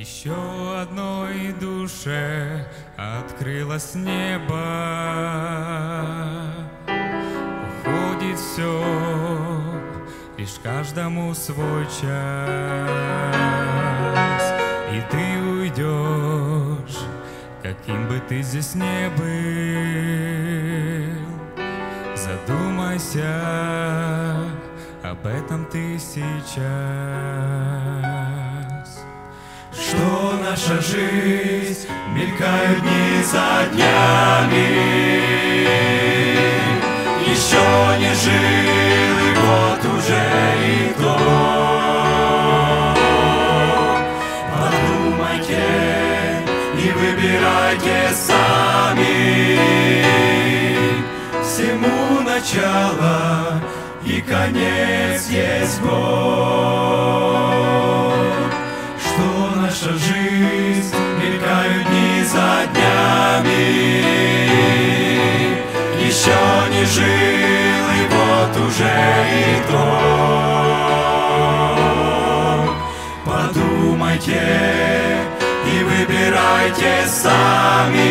Еще одной душе открылось небо. Уходит все, лишь каждому свой час. И ты уйдешь, каким бы ты здесь не был. Задумайся, об этом ты сейчас. Наша жизнь, мелькают дни за днями. Еще не жил, и вот уже и то. Подумайте и выбирайте сами. Всему начало и конец есть Бог. Жил, и вот уже и то. Подумайте и выбирайте сами.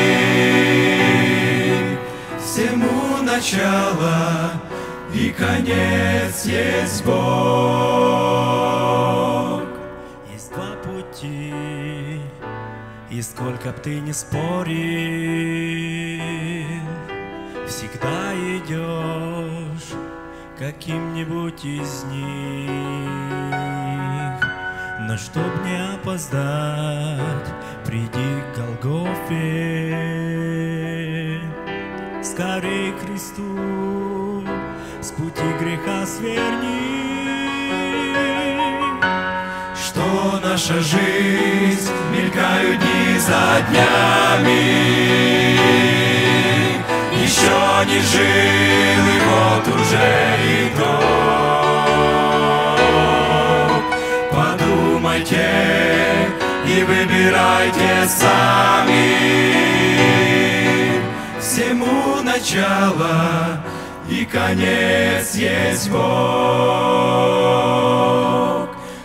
Всему начало и конец есть Бог. Есть два пути, и сколько б ты ни спорил, всегда идешь каким-нибудь из них. Но чтоб не опоздать, приди к Голгофе, скорей к Христу, с пути греха сверни. Что наша жизнь, мелькают дни за днями. Еще не жил, и вот уже и то. Подумайте и выбирайте сами. Всему начало и конец есть Бог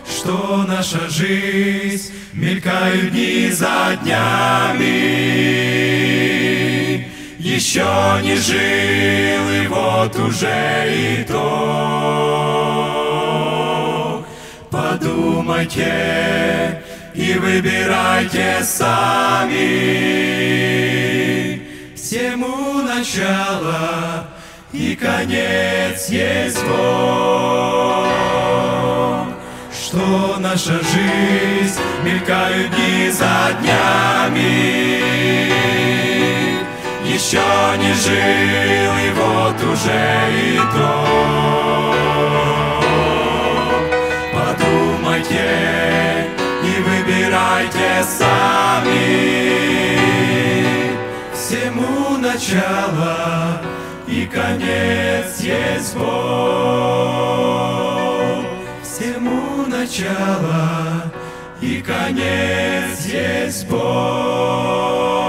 что наша жизнь, мелькают дни за днями. Еще не жил, и вот уже и то. Подумайте и выбирайте сами. Всему начало и конец есть Бог что наша жизнь Еще не жил, и вот уже и то. Подумайте и выбирайте сами. Всему начало и конец есть Бог. Всему начало и конец есть Бог.